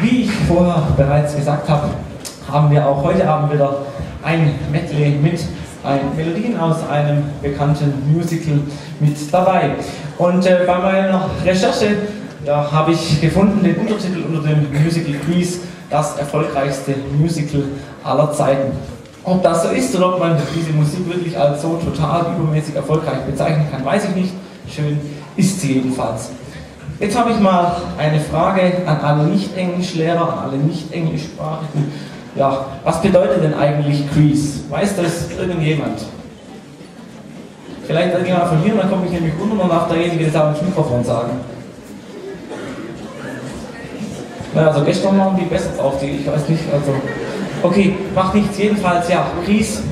Wie ich vorher bereits gesagt habe, haben wir auch heute Abend wieder ein Medley mit ein Melodien aus einem bekannten Musical mit dabei. Und äh, bei meiner Recherche ja, habe ich gefunden den Untertitel unter dem Musical Grease, das erfolgreichste Musical aller Zeiten. Ob das so ist oder ob man diese Musik wirklich als so total übermäßig erfolgreich bezeichnen kann, weiß ich nicht. Schön ist sie jedenfalls. Jetzt habe ich mal eine Frage an alle Nicht-Englischlehrer, an alle Nicht-Englischsprachigen. Ja, was bedeutet denn eigentlich Grease? Weiß das irgendjemand? Vielleicht irgendjemand von hier, dann komme ich nämlich unten und darf derjenige das auch Mikrofon sagen. Na, also gestern waren die besser auf die, ich weiß nicht, also. Okay, macht nichts, jedenfalls, ja, Grease.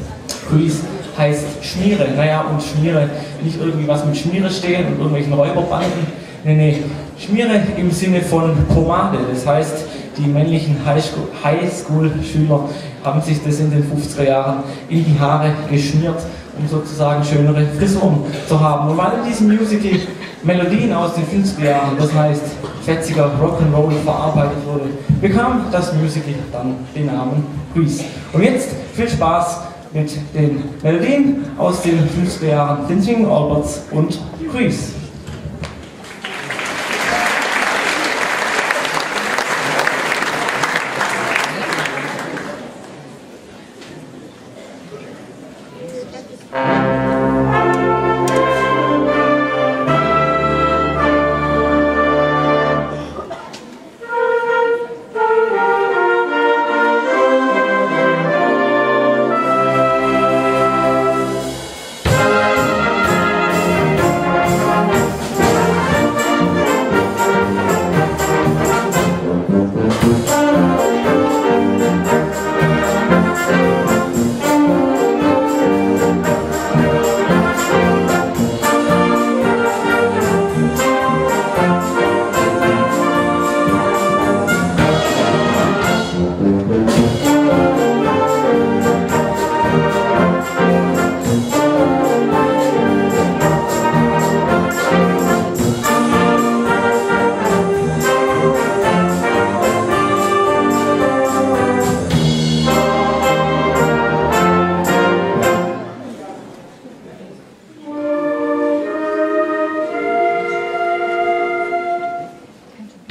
Grease heißt Schmiere. Naja, und Schmiere, nicht irgendwie was mit Schmiere stehen und irgendwelchen Räuberbanden Nee, nee. Schmiere im Sinne von Pomade. Das heißt, die männlichen Highschool-Schüler haben sich das in den 50er Jahren in die Haare geschmiert, um sozusagen schönere Frisuren zu haben. Und weil in diesem Musical Melodien aus den 50er Jahren, das heißt fetziger Rock'n'Roll verarbeitet wurde, bekam das Musical dann den Namen Grease. Und jetzt viel Spaß mit den Melodien aus den 50er Jahren, den Swing Alberts und Grease.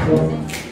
Thank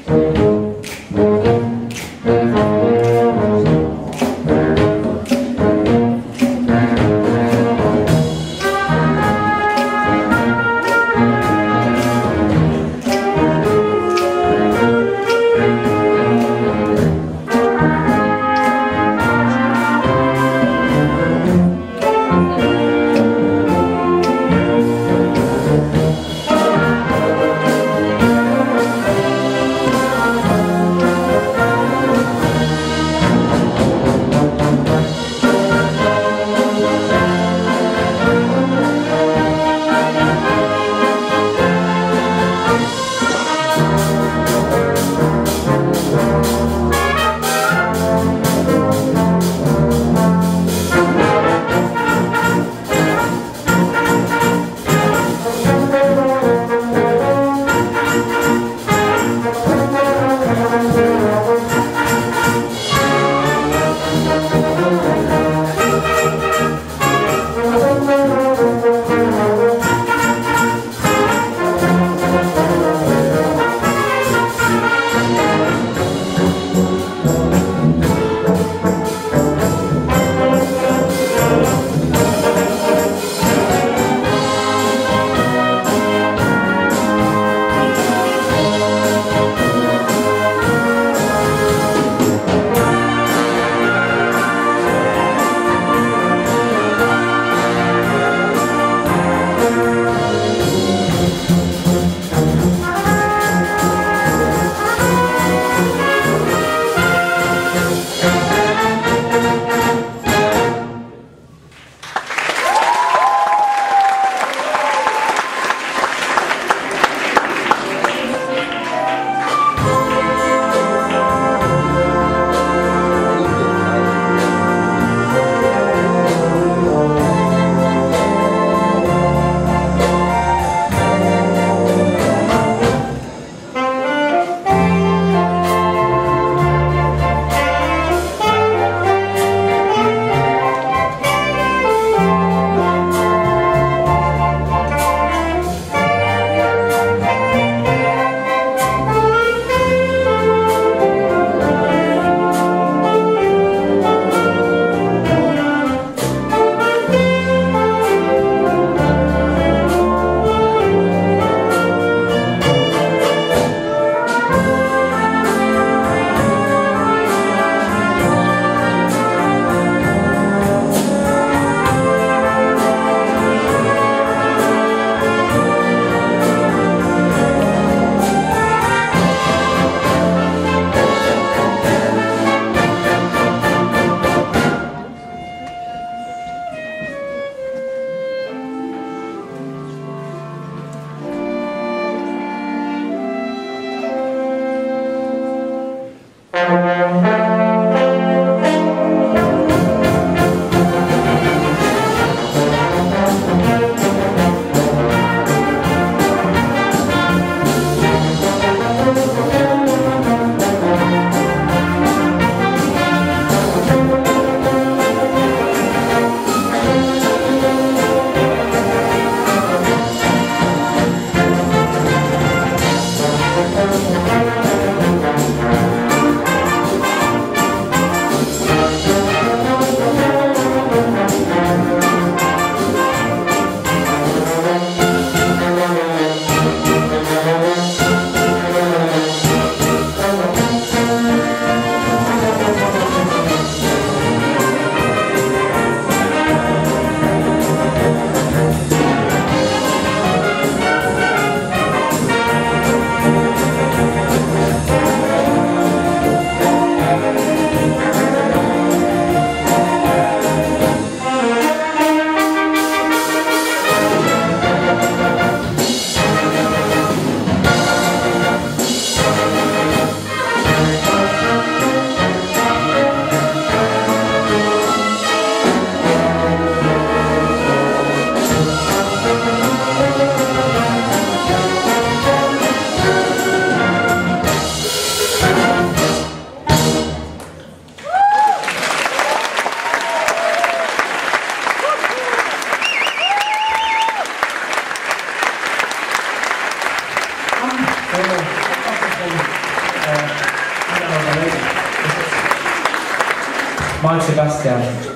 Helemaal Sebastian.